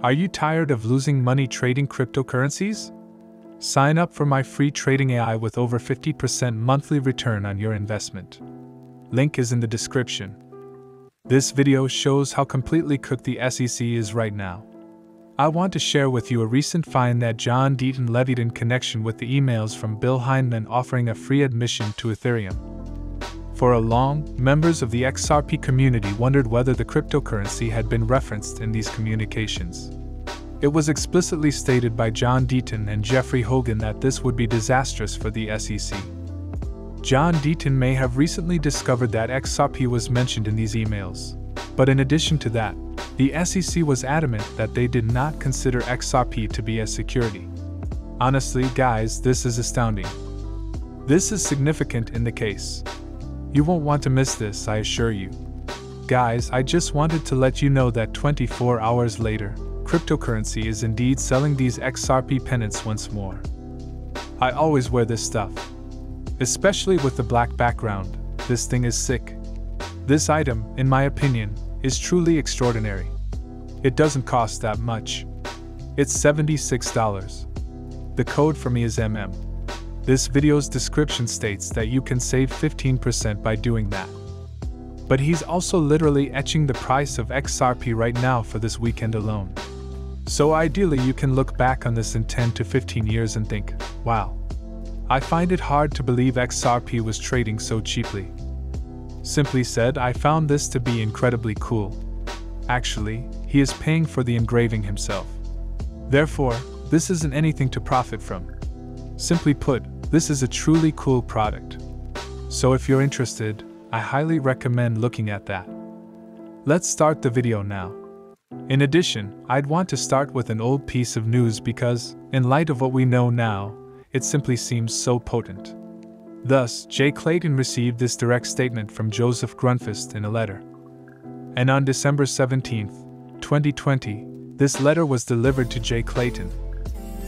Are you tired of losing money trading cryptocurrencies? Sign up for my free trading AI with over 50% monthly return on your investment. Link is in the description. This video shows how completely cooked the SEC is right now. I want to share with you a recent find that John Deaton levied in connection with the emails from Bill Hinman offering a free admission to Ethereum. For a long, members of the XRP community wondered whether the cryptocurrency had been referenced in these communications. It was explicitly stated by John Deaton and Jeffrey Hogan that this would be disastrous for the SEC. John Deaton may have recently discovered that XRP was mentioned in these emails, but in addition to that, the SEC was adamant that they did not consider XRP to be a security. Honestly, guys, this is astounding. This is significant in the case. You won't want to miss this, I assure you. Guys, I just wanted to let you know that 24 hours later, cryptocurrency is indeed selling these XRP pennants once more. I always wear this stuff. Especially with the black background, this thing is sick. This item, in my opinion, is truly extraordinary. It doesn't cost that much. It's $76. The code for me is MM. This video's description states that you can save 15% by doing that. But he's also literally etching the price of XRP right now for this weekend alone. So ideally, you can look back on this in 10 to 15 years and think, wow. I find it hard to believe XRP was trading so cheaply. Simply said, I found this to be incredibly cool. Actually, he is paying for the engraving himself. Therefore, this isn't anything to profit from. Simply put, this is a truly cool product. So if you're interested, I highly recommend looking at that. Let's start the video now. In addition, I'd want to start with an old piece of news because, in light of what we know now, it simply seems so potent. Thus, Jay Clayton received this direct statement from Joseph Grundfest in a letter. And on December 17, 2020, this letter was delivered to Jay Clayton.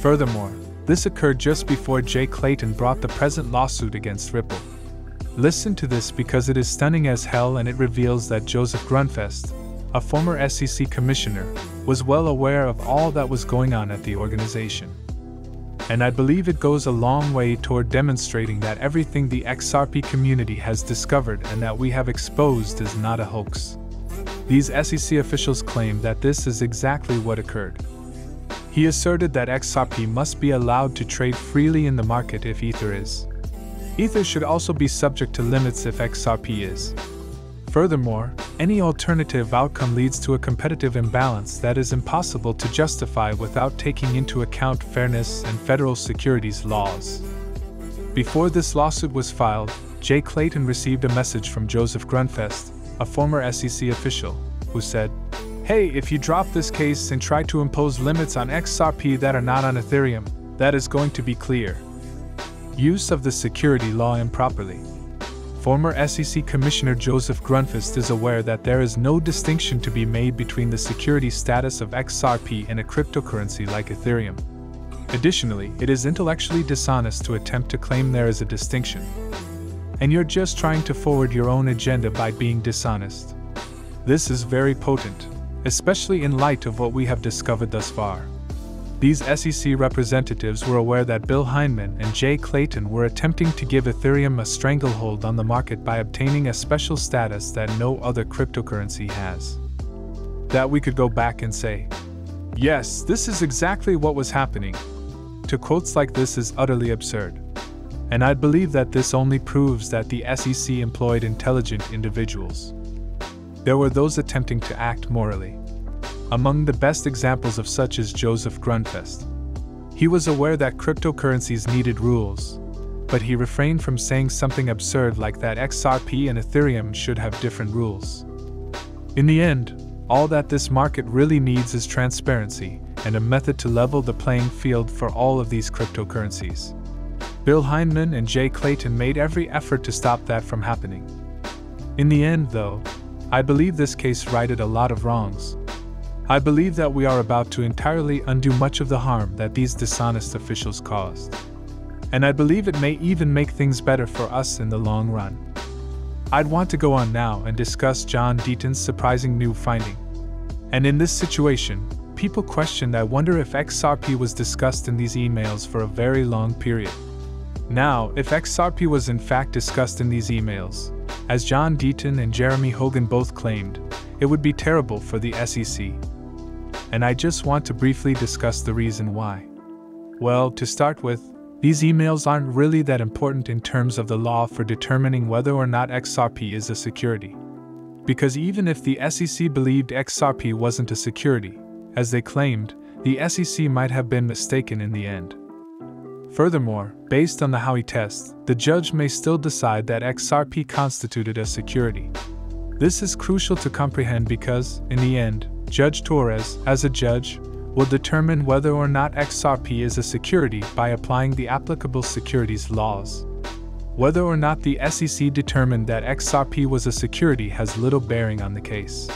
Furthermore, this occurred just before Jay Clayton brought the present lawsuit against Ripple. Listen to this because it is stunning as hell and it reveals that Joseph Grundfest, a former SEC commissioner, was well aware of all that was going on at the organization and I believe it goes a long way toward demonstrating that everything the XRP community has discovered and that we have exposed is not a hoax. These SEC officials claim that this is exactly what occurred. He asserted that XRP must be allowed to trade freely in the market if Ether is. Ether should also be subject to limits if XRP is. Furthermore, any alternative outcome leads to a competitive imbalance that is impossible to justify without taking into account fairness and federal securities laws. Before this lawsuit was filed, Jay Clayton received a message from Joseph Grundfest, a former SEC official, who said, Hey, if you drop this case and try to impose limits on XRP that are not on Ethereum, that is going to be clear. Use of the security law improperly. Former SEC Commissioner Joseph Grundfest is aware that there is no distinction to be made between the security status of XRP and a cryptocurrency like Ethereum. Additionally, it is intellectually dishonest to attempt to claim there is a distinction. And you're just trying to forward your own agenda by being dishonest. This is very potent, especially in light of what we have discovered thus far. These SEC representatives were aware that Bill Hinman and Jay Clayton were attempting to give Ethereum a stranglehold on the market by obtaining a special status that no other cryptocurrency has. That we could go back and say, Yes, this is exactly what was happening. To quotes like this is utterly absurd. And I believe that this only proves that the SEC employed intelligent individuals. There were those attempting to act morally. Among the best examples of such is Joseph Grundfest. He was aware that cryptocurrencies needed rules, but he refrained from saying something absurd like that XRP and Ethereum should have different rules. In the end, all that this market really needs is transparency and a method to level the playing field for all of these cryptocurrencies. Bill Hinman and Jay Clayton made every effort to stop that from happening. In the end, though, I believe this case righted a lot of wrongs, I believe that we are about to entirely undo much of the harm that these dishonest officials caused. And I believe it may even make things better for us in the long run. I'd want to go on now and discuss John Deaton's surprising new finding. And in this situation, people questioned I wonder if XRP was discussed in these emails for a very long period. Now, if XRP was in fact discussed in these emails, as John Deaton and Jeremy Hogan both claimed, it would be terrible for the SEC. And I just want to briefly discuss the reason why. Well, to start with, these emails aren't really that important in terms of the law for determining whether or not XRP is a security. Because even if the SEC believed XRP wasn't a security, as they claimed, the SEC might have been mistaken in the end. Furthermore, based on the Howey test, the judge may still decide that XRP constituted a security. This is crucial to comprehend because, in the end, Judge Torres, as a judge, will determine whether or not XRP is a security by applying the applicable securities laws. Whether or not the SEC determined that XRP was a security has little bearing on the case.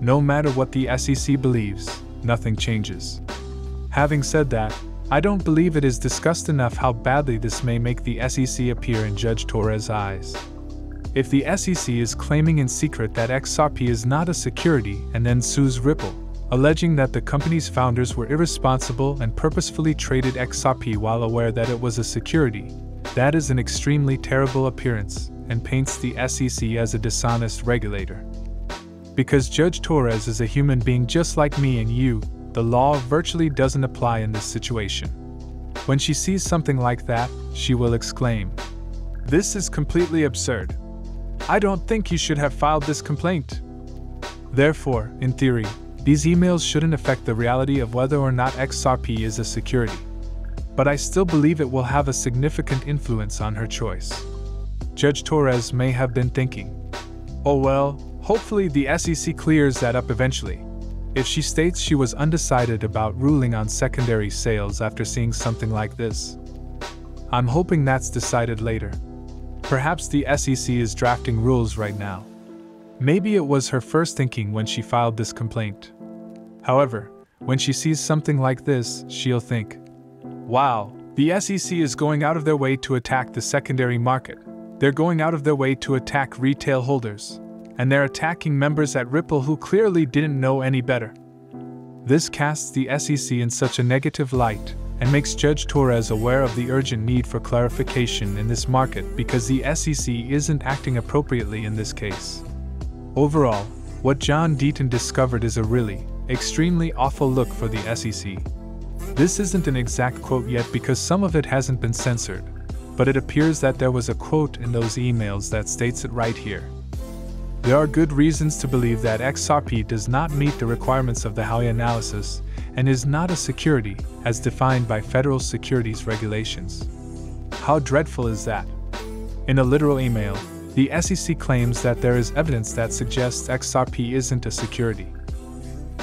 No matter what the SEC believes, nothing changes. Having said that, I don't believe it is discussed enough how badly this may make the SEC appear in Judge Torres' eyes. If the SEC is claiming in secret that XRP is not a security and then sues Ripple, alleging that the company's founders were irresponsible and purposefully traded XRP while aware that it was a security, that is an extremely terrible appearance and paints the SEC as a dishonest regulator. Because Judge Torres is a human being just like me and you, the law virtually doesn't apply in this situation. When she sees something like that, she will exclaim, This is completely absurd. I don't think you should have filed this complaint. Therefore, in theory, these emails shouldn't affect the reality of whether or not XRP is a security. But I still believe it will have a significant influence on her choice. Judge Torres may have been thinking, Oh well, hopefully the SEC clears that up eventually. If she states she was undecided about ruling on secondary sales after seeing something like this, I'm hoping that's decided later. Perhaps the SEC is drafting rules right now. Maybe it was her first thinking when she filed this complaint. However, when she sees something like this, she'll think, Wow, the SEC is going out of their way to attack the secondary market. They're going out of their way to attack retail holders and they're attacking members at Ripple who clearly didn't know any better. This casts the SEC in such a negative light and makes Judge Torres aware of the urgent need for clarification in this market because the SEC isn't acting appropriately in this case. Overall, what John Deaton discovered is a really, extremely awful look for the SEC. This isn't an exact quote yet because some of it hasn't been censored, but it appears that there was a quote in those emails that states it right here. There are good reasons to believe that XRP does not meet the requirements of the Howey analysis and is not a security as defined by federal securities regulations. How dreadful is that? In a literal email, the SEC claims that there is evidence that suggests XRP isn't a security.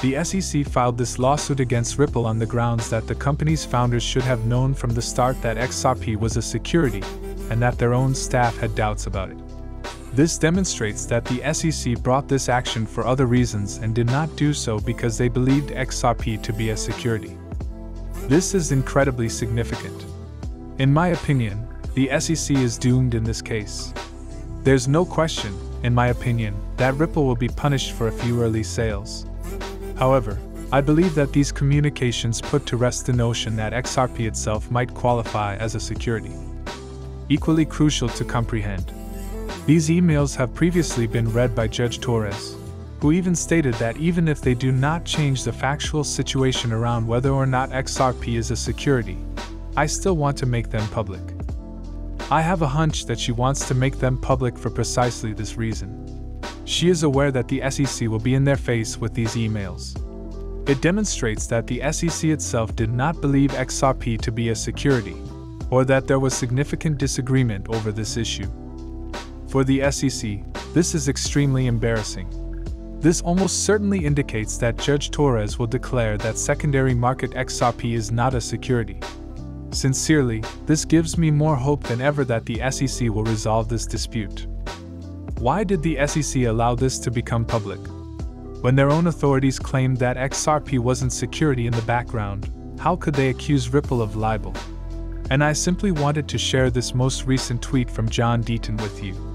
The SEC filed this lawsuit against Ripple on the grounds that the company's founders should have known from the start that XRP was a security and that their own staff had doubts about it. This demonstrates that the SEC brought this action for other reasons and did not do so because they believed XRP to be a security. This is incredibly significant. In my opinion, the SEC is doomed in this case. There's no question, in my opinion, that Ripple will be punished for a few early sales. However, I believe that these communications put to rest the notion that XRP itself might qualify as a security. Equally crucial to comprehend these emails have previously been read by Judge Torres, who even stated that even if they do not change the factual situation around whether or not XRP is a security, I still want to make them public. I have a hunch that she wants to make them public for precisely this reason. She is aware that the SEC will be in their face with these emails. It demonstrates that the SEC itself did not believe XRP to be a security, or that there was significant disagreement over this issue. For the SEC, this is extremely embarrassing. This almost certainly indicates that Judge Torres will declare that secondary market XRP is not a security. Sincerely, this gives me more hope than ever that the SEC will resolve this dispute. Why did the SEC allow this to become public? When their own authorities claimed that XRP wasn't security in the background, how could they accuse Ripple of libel? And I simply wanted to share this most recent tweet from John Deaton with you.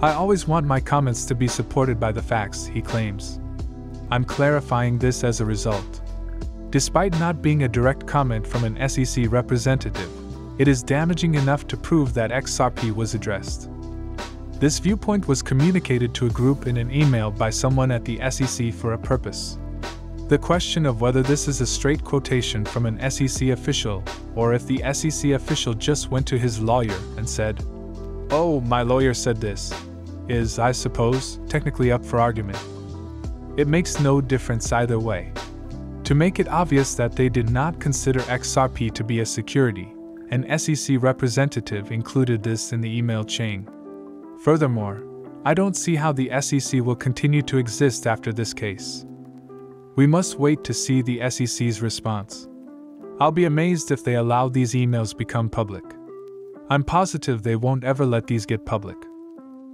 I always want my comments to be supported by the facts, he claims. I'm clarifying this as a result. Despite not being a direct comment from an SEC representative, it is damaging enough to prove that XRP was addressed. This viewpoint was communicated to a group in an email by someone at the SEC for a purpose. The question of whether this is a straight quotation from an SEC official, or if the SEC official just went to his lawyer and said, Oh, my lawyer said this, is, I suppose, technically up for argument. It makes no difference either way. To make it obvious that they did not consider XRP to be a security, an SEC representative included this in the email chain. Furthermore, I don't see how the SEC will continue to exist after this case. We must wait to see the SEC's response. I'll be amazed if they allow these emails become public. I'm positive they won't ever let these get public.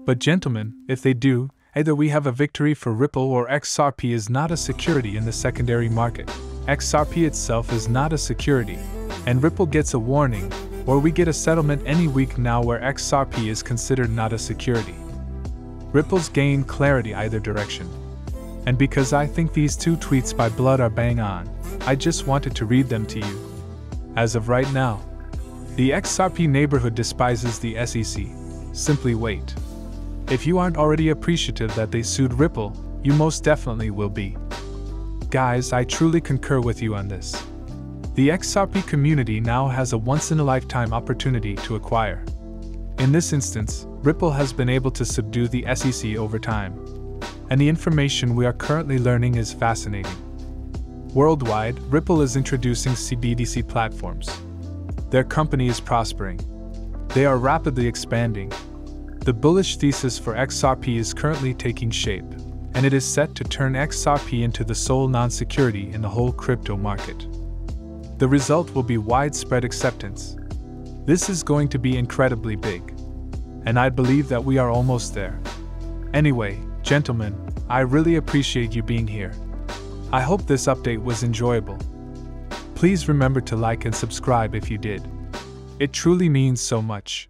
But gentlemen, if they do, either we have a victory for Ripple or XRP is not a security in the secondary market. XRP itself is not a security, and Ripple gets a warning or we get a settlement any week now where XRP is considered not a security. Ripples gain clarity either direction. And because I think these two tweets by Blood are bang on, I just wanted to read them to you. As of right now, the XRP neighborhood despises the SEC. Simply wait. If you aren't already appreciative that they sued Ripple, you most definitely will be. Guys, I truly concur with you on this. The XRP community now has a once in a lifetime opportunity to acquire. In this instance, Ripple has been able to subdue the SEC over time. And the information we are currently learning is fascinating. Worldwide, Ripple is introducing CBDC platforms. Their company is prospering. They are rapidly expanding. The bullish thesis for XRP is currently taking shape, and it is set to turn XRP into the sole non security in the whole crypto market the result will be widespread acceptance. This is going to be incredibly big. And I believe that we are almost there. Anyway, gentlemen, I really appreciate you being here. I hope this update was enjoyable. Please remember to like and subscribe if you did. It truly means so much.